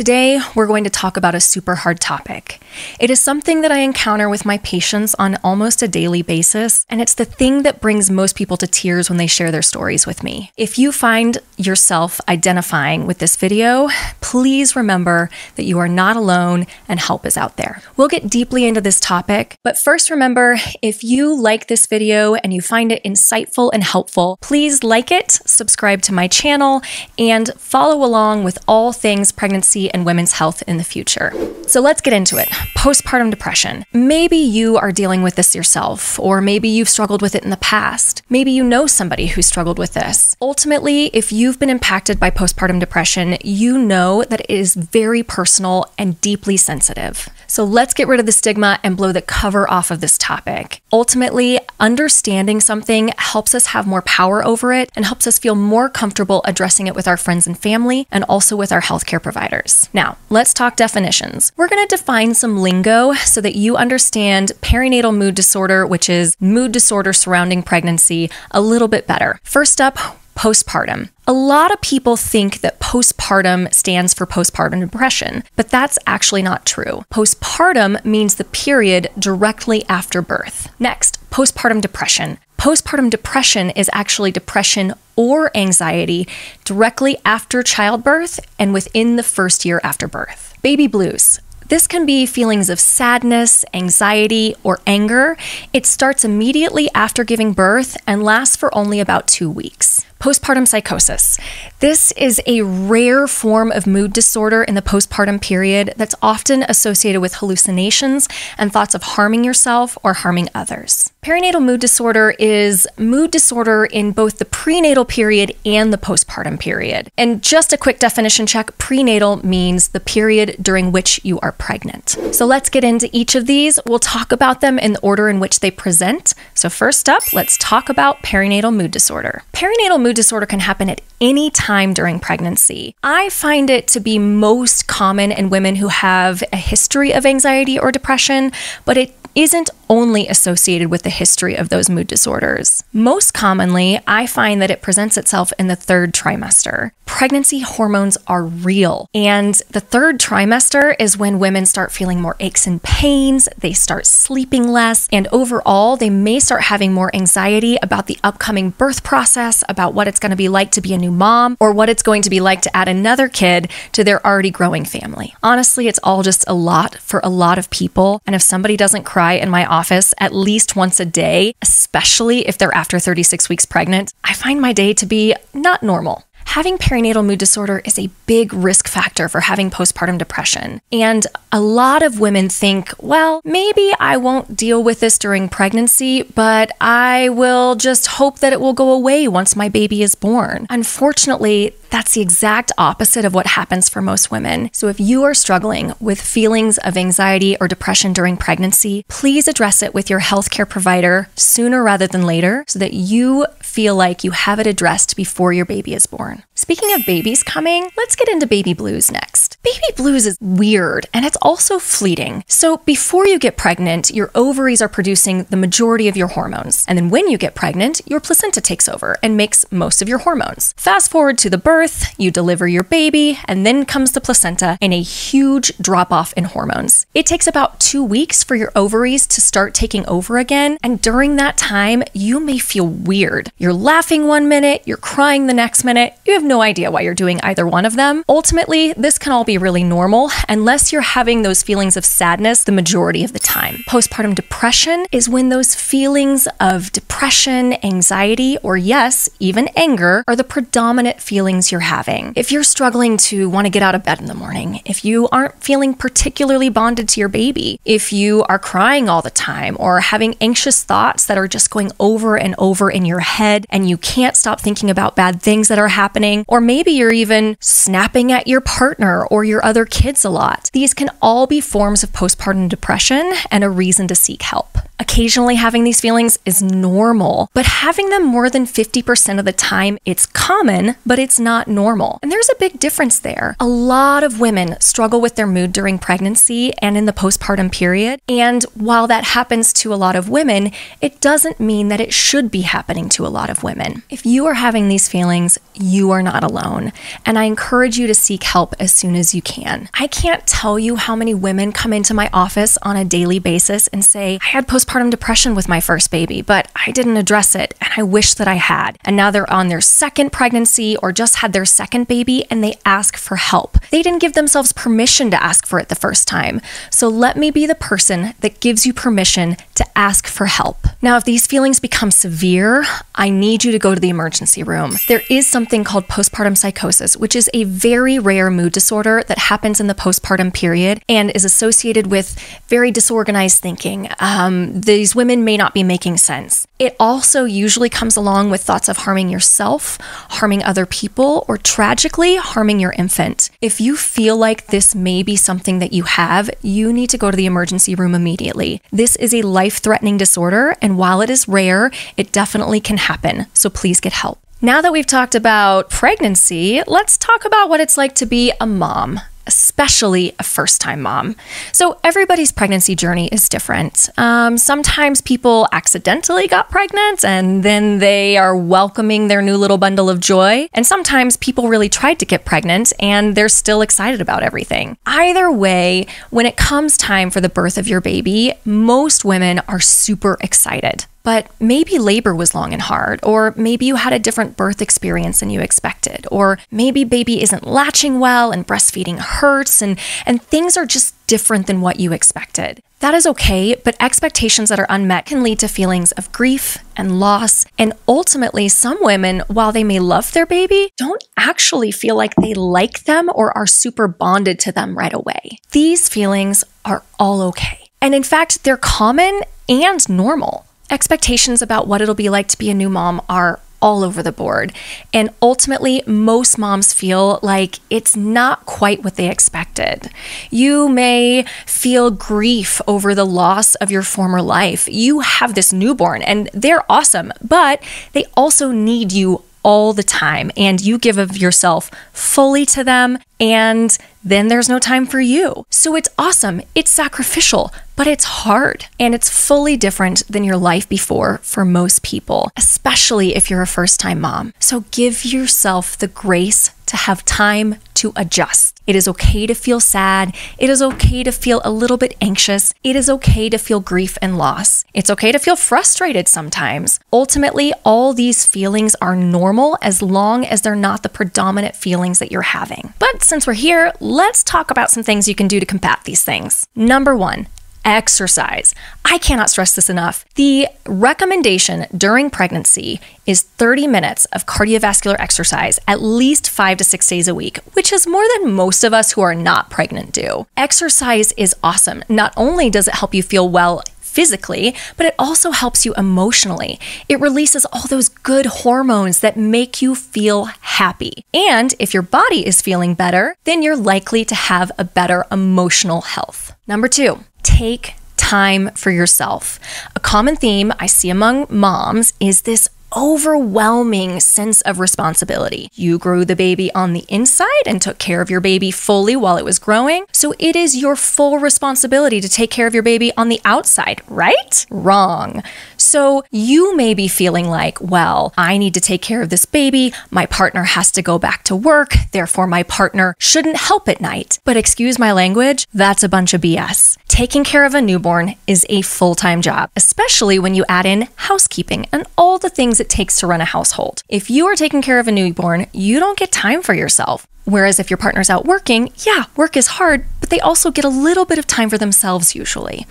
Today, we're going to talk about a super hard topic. It is something that I encounter with my patients on almost a daily basis, and it's the thing that brings most people to tears when they share their stories with me. If you find yourself identifying with this video, please remember that you are not alone and help is out there. We'll get deeply into this topic, but first remember if you like this video and you find it insightful and helpful, please like it, subscribe to my channel, and follow along with all things pregnancy and women's health in the future. So let's get into it. Postpartum depression. Maybe you are dealing with this yourself, or maybe you've struggled with it in the past. Maybe you know somebody who struggled with this. Ultimately, if you've been impacted by postpartum depression, you know that it is very personal and deeply sensitive. So let's get rid of the stigma and blow the cover off of this topic. Ultimately, understanding something helps us have more power over it and helps us feel more comfortable addressing it with our friends and family and also with our healthcare providers. Now, let's talk definitions. We're going to define some lingo so that you understand perinatal mood disorder, which is mood disorder surrounding pregnancy, a little bit better. First up, postpartum. A lot of people think that postpartum stands for postpartum depression, but that's actually not true. Postpartum means the period directly after birth. Next, postpartum depression. Postpartum depression is actually depression or anxiety directly after childbirth and within the first year after birth. Baby blues. This can be feelings of sadness, anxiety, or anger. It starts immediately after giving birth and lasts for only about two weeks. Postpartum psychosis. This is a rare form of mood disorder in the postpartum period that's often associated with hallucinations and thoughts of harming yourself or harming others. Perinatal mood disorder is mood disorder in both the prenatal period and the postpartum period. And just a quick definition check prenatal means the period during which you are pregnant. So let's get into each of these. We'll talk about them in the order in which they present. So, first up, let's talk about perinatal mood disorder. Perinatal mood disorder can happen at any time during pregnancy. I find it to be most common in women who have a history of anxiety or depression, but it isn't only associated with the history of those mood disorders. Most commonly, I find that it presents itself in the third trimester. Pregnancy hormones are real, and the third trimester is when women start feeling more aches and pains, they start sleeping less, and overall, they may start having more anxiety about the upcoming birth process, about what it's going to be like to be a new mom, or what it's going to be like to add another kid to their already growing family. Honestly, it's all just a lot for a lot of people, and if somebody doesn't cry in my office at least once a day, especially if they're after 36 weeks pregnant, I find my day to be not normal. Having perinatal mood disorder is a big risk factor for having postpartum depression. And a lot of women think, well, maybe I won't deal with this during pregnancy, but I will just hope that it will go away once my baby is born. Unfortunately, that's the exact opposite of what happens for most women. So, if you are struggling with feelings of anxiety or depression during pregnancy, please address it with your healthcare provider sooner rather than later so that you feel like you have it addressed before your baby is born. Speaking of babies coming, let's get into baby blues next. Baby blues is weird and it's also fleeting. So, before you get pregnant, your ovaries are producing the majority of your hormones. And then when you get pregnant, your placenta takes over and makes most of your hormones. Fast forward to the birth, you deliver your baby, and then comes the placenta and a huge drop off in hormones. It takes about two weeks for your ovaries to start taking over again. And during that time, you may feel weird. You're laughing one minute, you're crying the next minute. You have no idea why you're doing either one of them. Ultimately, this can all be really normal unless you're having those feelings of sadness the majority of the time. Postpartum depression is when those feelings of depression, anxiety, or yes, even anger are the predominant feelings you're having. If you're struggling to want to get out of bed in the morning, if you aren't feeling particularly bonded to your baby, if you are crying all the time or having anxious thoughts that are just going over and over in your head and you can't stop thinking about bad things that are happening, or maybe you're even snapping at your partner or your other kids a lot. These can all be forms of postpartum depression and a reason to seek help. Occasionally having these feelings is normal, but having them more than 50% of the time, it's common, but it's not normal. And there's a big difference there. A lot of women struggle with their mood during pregnancy and in the postpartum period. And while that happens to a lot of women, it doesn't mean that it should be happening to a lot of women. If you are having these feelings, you are not alone. And I encourage you to seek help as soon as as you can. I can't tell you how many women come into my office on a daily basis and say, I had postpartum depression with my first baby, but I didn't address it and I wish that I had. And now they're on their second pregnancy or just had their second baby and they ask for help. They didn't give themselves permission to ask for it the first time. So let me be the person that gives you permission to ask for help. Now, if these feelings become severe, I need you to go to the emergency room. There is something called postpartum psychosis, which is a very rare mood disorder that happens in the postpartum period and is associated with very disorganized thinking. Um, these women may not be making sense. It also usually comes along with thoughts of harming yourself, harming other people, or tragically harming your infant. If you feel like this may be something that you have, you need to go to the emergency room immediately. This is a life threatening disorder, and while it is rare, it definitely can happen. So please get help. Now that we've talked about pregnancy, let's talk about what it's like to be a mom especially a first time mom. So, everybody's pregnancy journey is different. Um, sometimes people accidentally got pregnant and then they are welcoming their new little bundle of joy. And sometimes people really tried to get pregnant and they're still excited about everything. Either way, when it comes time for the birth of your baby, most women are super excited. But maybe labor was long and hard, or maybe you had a different birth experience than you expected, or maybe baby isn't latching well and breastfeeding hurts and, and things are just different than what you expected. That is okay, but expectations that are unmet can lead to feelings of grief and loss. And ultimately, some women, while they may love their baby, don't actually feel like they like them or are super bonded to them right away. These feelings are all okay. And in fact, they're common and normal. Expectations about what it'll be like to be a new mom are all over the board. And ultimately, most moms feel like it's not quite what they expected. You may feel grief over the loss of your former life. You have this newborn and they're awesome, but they also need you all the time and you give of yourself fully to them and then there's no time for you. So it's awesome. It's sacrificial, but it's hard and it's fully different than your life before for most people, especially if you're a first time mom. So give yourself the grace to have time to adjust. It is okay to feel sad. It is okay to feel a little bit anxious. It is okay to feel grief and loss. It's okay to feel frustrated sometimes. Ultimately, all these feelings are normal as long as they're not the predominant feelings that you're having. But since we're here, let's talk about some things you can do to combat these things. Number one, exercise. I cannot stress this enough. The recommendation during pregnancy is 30 minutes of cardiovascular exercise at least five to six days a week, which is more than most of us who are not pregnant do. Exercise is awesome. Not only does it help you feel well physically, but it also helps you emotionally. It releases all those good hormones that make you feel happy. And if your body is feeling better, then you're likely to have a better emotional health. Number two, take time for yourself. A common theme I see among moms is this overwhelming sense of responsibility. You grew the baby on the inside and took care of your baby fully while it was growing, so it is your full responsibility to take care of your baby on the outside, right? Wrong. So you may be feeling like, well, I need to take care of this baby, my partner has to go back to work, therefore my partner shouldn't help at night. But excuse my language, that's a bunch of BS. Taking care of a newborn is a full time job, especially when you add in housekeeping and all the things it takes to run a household. If you are taking care of a newborn, you don't get time for yourself. Whereas if your partner's out working, yeah, work is hard, but they also get a little bit of time for themselves usually.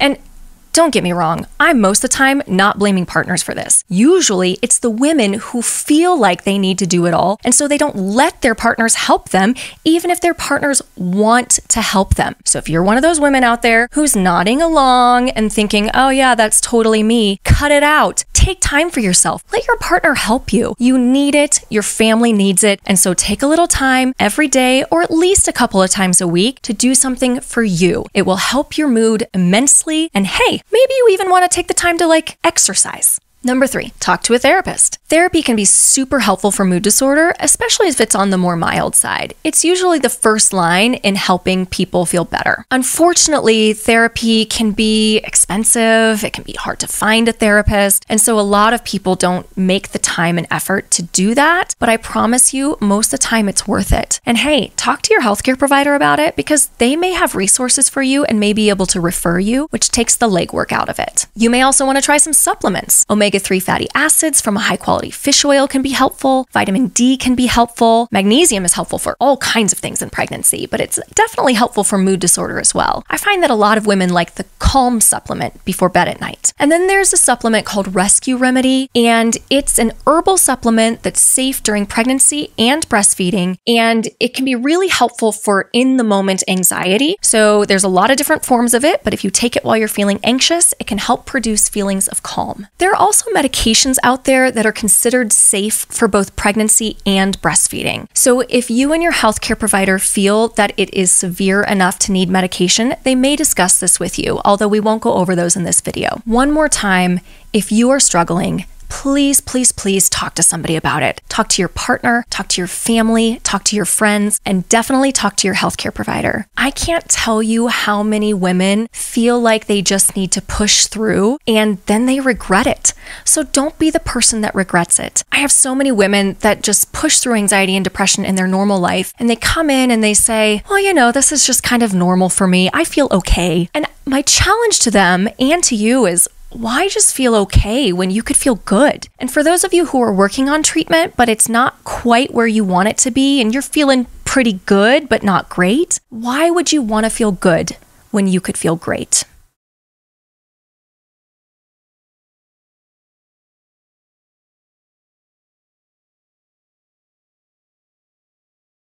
And don't get me wrong, I'm most of the time not blaming partners for this. Usually, it's the women who feel like they need to do it all, and so they don't let their partners help them, even if their partners want to help them. So, if you're one of those women out there who's nodding along and thinking, oh, yeah, that's totally me, cut it out. Take time for yourself. Let your partner help you. You need it, your family needs it, and so take a little time every day or at least a couple of times a week to do something for you. It will help your mood immensely, and hey, maybe you even want to take the time to like exercise. Number three, talk to a therapist. Therapy can be super helpful for mood disorder, especially if it's on the more mild side. It's usually the first line in helping people feel better. Unfortunately, therapy can be expensive, it can be hard to find a therapist, and so a lot of people don't make the time and effort to do that. But I promise you, most of the time it's worth it. And hey, talk to your healthcare provider about it because they may have resources for you and may be able to refer you, which takes the legwork out of it. You may also want to try some supplements. Omega 3 fatty acids from a high quality fish oil can be helpful, vitamin D can be helpful, magnesium is helpful for all kinds of things in pregnancy, but it's definitely helpful for mood disorder as well. I find that a lot of women like the Calm supplement before bed at night. And then there's a supplement called Rescue Remedy, and it's an herbal supplement that's safe during pregnancy and breastfeeding, and it can be really helpful for in the moment anxiety. So there's a lot of different forms of it, but if you take it while you're feeling anxious, it can help produce feelings of calm. There are also medications out there that are considered safe for both pregnancy and breastfeeding. So if you and your healthcare provider feel that it is severe enough to need medication, they may discuss this with you, although we won't go over those in this video. One more time, if you are struggling, please, please, please talk to somebody about it. Talk to your partner, talk to your family, talk to your friends, and definitely talk to your healthcare provider. I can't tell you how many women feel like they just need to push through and then they regret it. So don't be the person that regrets it. I have so many women that just push through anxiety and depression in their normal life and they come in and they say, well, you know, this is just kind of normal for me. I feel okay. And my challenge to them and to you is why just feel okay when you could feel good? And for those of you who are working on treatment, but it's not quite where you want it to be, and you're feeling pretty good, but not great, why would you want to feel good when you could feel great?